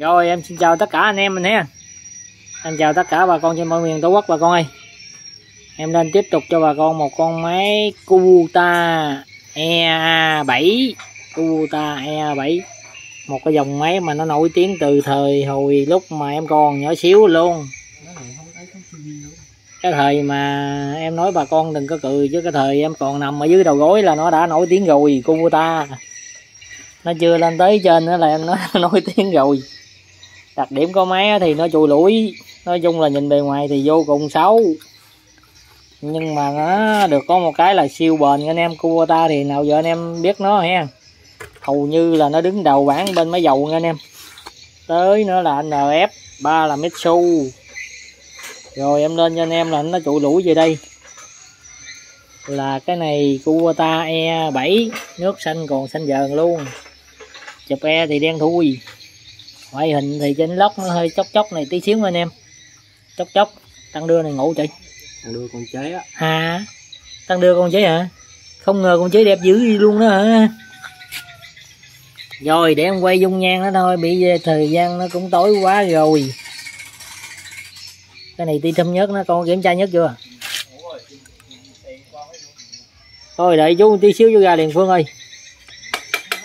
Rồi, em xin chào tất cả anh em mình nhé. Em chào tất cả bà con trên mọi miền Tổ quốc, bà con ơi. Em lên tiếp tục cho bà con một con máy Kubota E7 Kubota E7 Một cái dòng máy mà nó nổi tiếng từ thời hồi lúc mà em còn nhỏ xíu luôn. Cái thời mà em nói bà con đừng có cười, chứ cái thời em còn nằm ở dưới đầu gối là nó đã nổi tiếng rồi Kubota Nó chưa lên tới trên nữa là em nói nổi tiếng rồi đặc điểm của máy thì nó chùi lũi nói chung là nhìn bề ngoài thì vô cùng xấu. Nhưng mà nó được có một cái là siêu bền. Anh em Kubota thì nào giờ anh em biết nó ha. Hầu như là nó đứng đầu bảng bên máy dầu nha anh em. Tới nữa là NF ba là Mitsu. Rồi em lên cho anh em là nó trụ lũi về đây. Là cái này Kubota E7 nước xanh còn xanh dờn luôn. Chụp E thì đen thui ngoại hình thì trên lóc nó hơi chốc chốc này tí xíu anh em. Chốc chốc tăng đưa này ngủ chị. Thằng đưa con chế á. Hà tăng đưa con chế hả? Không ngờ con chế đẹp dữ đi luôn đó hả? Rồi để em quay dung nhan nó thôi bị thời gian nó cũng tối quá rồi. Cái này ti thâm nhất nó con kiểm tra nhất chưa? Thôi đợi chú tí xíu vô ra liền phương ơi.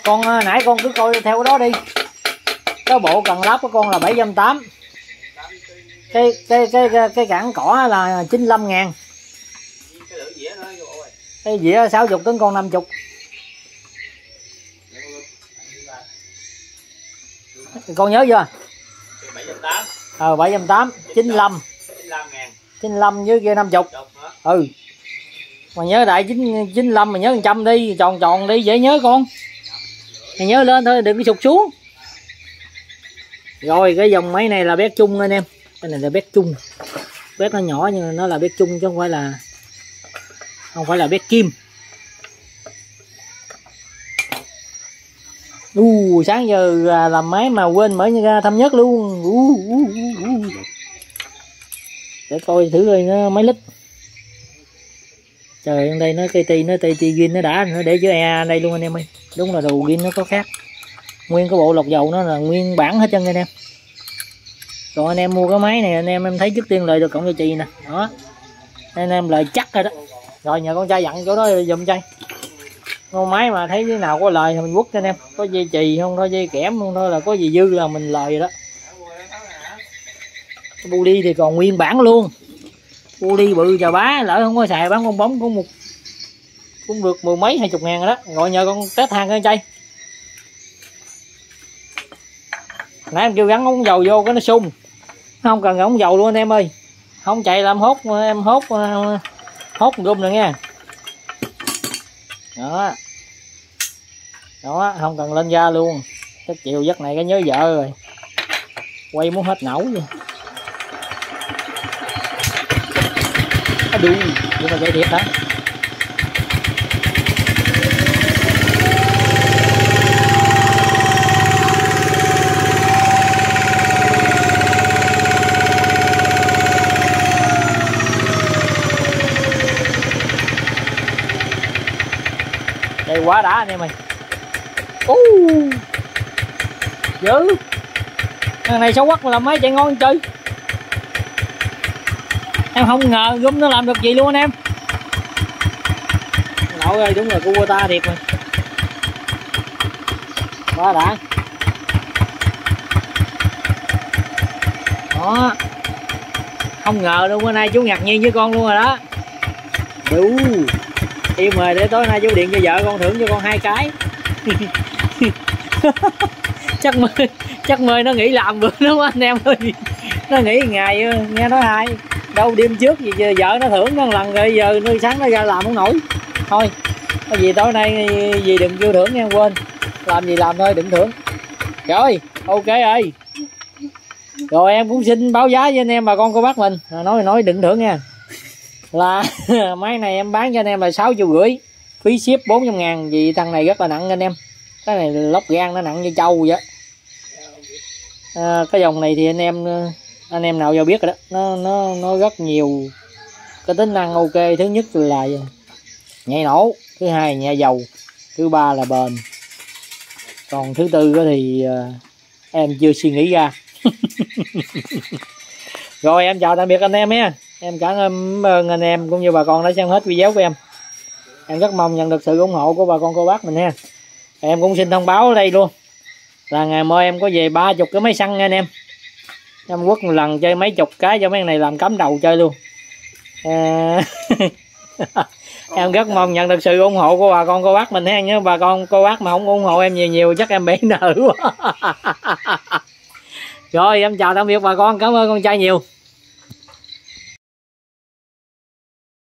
Con à, nãy con cứ coi theo cái đó đi cái bộ cần lắp của con là 780 cái cái cái cái, cái cản cỏ là 95 ngàn. Cái dĩa 60 tấn con 50 con nhớ chưa? Ờ 780 95 95 với kia 50 ừ. Mà nhớ đại 95 mà nhớ 100 đi tròn tròn đi dễ nhớ con. Mày nhớ lên thôi đừng có sụt xuống rồi cái dòng máy này là bét chung anh em. Cái này là bét chung. Bét nó nhỏ nhưng nó là bét chung chứ không phải là không phải là bét kim. U sáng giờ à, làm máy mà quên mở ra thăm nhất luôn. U, u, u, u. để coi thử coi nó mấy lít. Trời ở đây nó cây ti nó tây ti gin nó đã nó để chữ e đây luôn anh em ơi. Đúng là đồ gin nó có khác. Nguyên cái bộ lọc dầu nó là nguyên bản hết trơn anh em còn anh em mua cái máy này, anh em em thấy trước tiên lời được cộng cho chị nè. Đó. Anh em lời chắc rồi đó. Rồi, nhờ con trai dặn chỗ đó dùm chay con máy mà thấy thế nào có lời thì mình quất cho anh em. Có dây chì không, có dây kẽm không, thôi là có gì dư là mình lời rồi đó. Cái bu đi thì còn nguyên bản luôn. Bu đi bự chà bá, lỡ không có xài bán con bóng cũng một cũng được mười mấy, hai chục ngàn rồi đó. Gọi nhờ con test hàng con chay nãy em kêu gắn ống dầu vô cái nó sung không, cần ống dầu luôn anh em ơi. Không chạy làm hốt, em hốt ờ, hốt gum rồi nha. Đó. Đó, không cần lên da luôn. Cái chiều giấc này cái nhớ vợ rồi. Quay muốn hết nấu vậy. Đu. Nhưng mà chạy thiệt đó quá đã anh em ơi. U dữ. Thằng này xấu quắc làm mấy chạy ngon chơi em không ngờ gum nó làm được gì luôn anh em. Nội ơi, đúng là ta thiệt rồi quá đã. Đó. Không ngờ luôn, bữa nay chú ngạc nhiên với con luôn rồi đó. Đủ yêu mời để tối nay chú điện cho vợ con thưởng cho con hai cái. Chắc mời chắc mời nó nghỉ làm bữa đúng không anh em ơi. Nó nghỉ ngày, nghe nói hai đâu đêm trước gì giờ vợ nó thưởng, nó lần rồi giờ nuôi sáng nó ra làm không nổi. Thôi có gì tối nay gì đừng vô thưởng nha quên. Làm gì làm thôi, đừng thưởng. Rồi, ok ơi rồi em cũng xin báo giá với anh em bà con cô bác mình. Nói nói đừng thưởng nha là máy này em bán cho anh em là sáu triệu rưỡi. Phí ship 400 ngàn. Vì thằng này rất là nặng anh em. Cái này lóc gan nó nặng như trâu vậy. À, cái dòng này thì anh em anh em nào vào biết rồi đó. Nó nó nó rất nhiều. Cái tính năng ok. Thứ nhất là nhảy nổ. Thứ hai nhẹ dầu. Thứ ba là bền. Còn thứ tư thì à, em chưa suy nghĩ ra. Rồi em chào tạm biệt anh em nhé em cảm ơn anh em cũng như bà con đã xem hết video của em. Em rất mong nhận được sự ủng hộ của bà con, cô bác mình ha. Em cũng xin thông báo ở đây luôn. Là ngày mai em có về ba chục cái máy xăng nha anh em. Em quất một lần chơi mấy chục cái cho mấy này làm cắm đầu chơi luôn. À... em rất mong nhận được sự ủng hộ của bà con, cô bác mình ha. Nhớ bà con, cô bác mà không ủng hộ em nhiều nhiều chắc em bị nợ quá. Rồi, em chào tạm biệt bà con. Cảm ơn con trai nhiều.